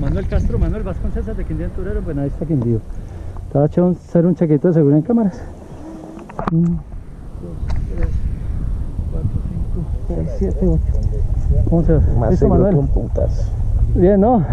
Manuel Castro, Manuel Vasconcelos de Quindío Turero, bueno ahí está Quindío. Te voy a un- hacer un chequito de seguridad en cámaras. 1, 2, 3, 4, 5, 6, 7, 8. ¿Cómo se ve? Más ¿Listo, Manuel? un. Bien, ¿no?